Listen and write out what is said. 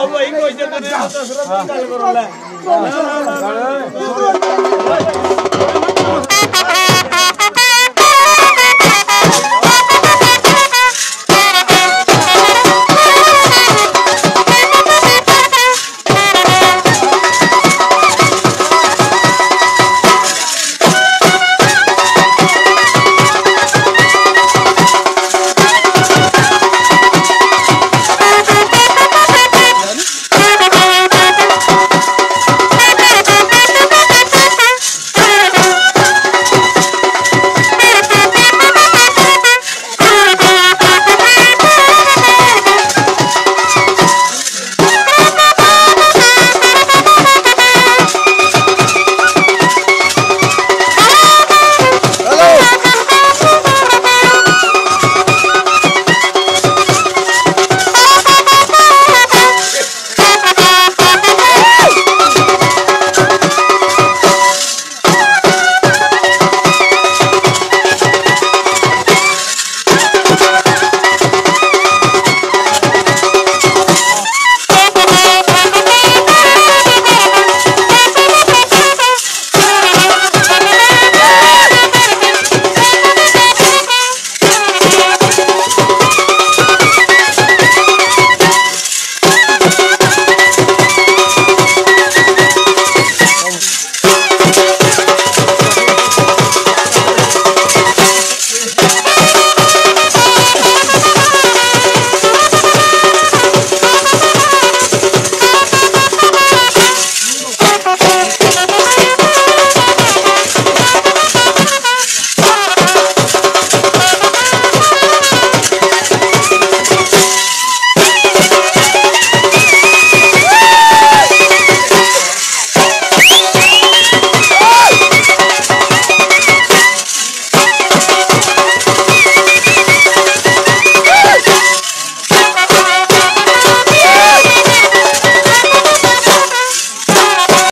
ওই কইছে না